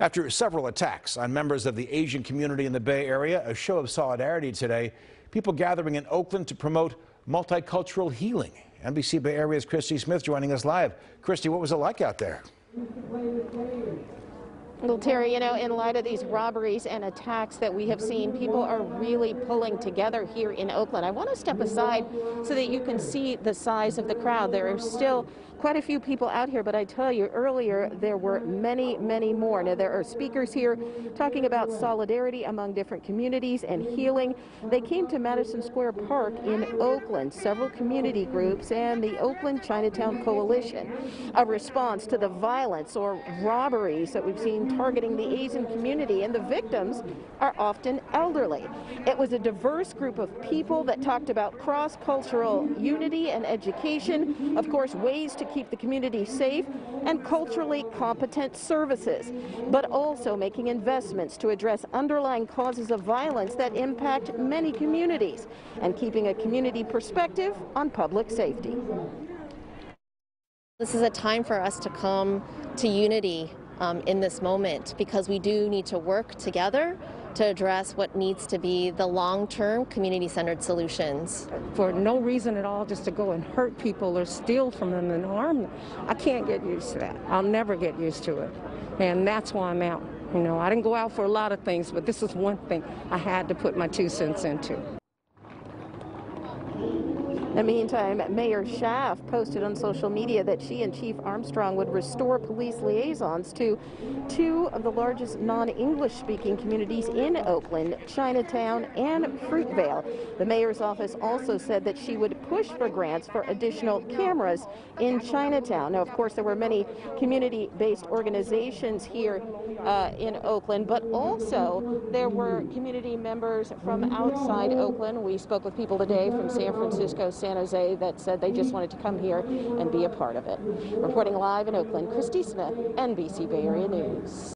After several attacks on members of the Asian community in the Bay Area, a show of solidarity today, people gathering in Oakland to promote multicultural healing. NBC Bay Area's Christie Smith joining us live. Christie, what was it like out there? Well, Terry, you know, in light of these robberies and attacks that we have seen, people are really pulling together here in Oakland. I want to step aside so that you can see the size of the crowd. There are still quite a few people out here, but I tell you earlier there were many, many more. Now, there are speakers here talking about solidarity among different communities and healing. They came to Madison Square Park in Oakland, several community groups, and the Oakland Chinatown Coalition, a response to the violence or robberies that we've seen targeting the Asian community, and the victims are often elderly. It was a diverse group of people that talked about cross-cultural unity and education, of course, ways to keep the community safe, and culturally competent services, but also making investments to address underlying causes of violence that impact many communities, and keeping a community perspective on public safety. This is a time for us to come to unity um, in this moment because we do need to work together to address what needs to be the long-term community-centered solutions. For no reason at all just to go and hurt people or steal from them and harm them. I can't get used to that. I'll never get used to it. And that's why I'm out. You know, I didn't go out for a lot of things, but this is one thing I had to put my two cents into. In the meantime, Mayor Schaaf posted on social media that she and Chief Armstrong would restore police liaisons to two of the largest non-English speaking communities in Oakland, Chinatown and Fruitvale. The mayor's office also said that she would push for grants for additional cameras in Chinatown. Now, of course, there were many community-based organizations here uh, in Oakland, but also there were community members from outside Oakland. We spoke with people today from San Francisco, San Jose that said they just mm-hmm. wanted to come here and be a part of it. Reporting live in Oakland, Christie Smith, NBC Bay Area News.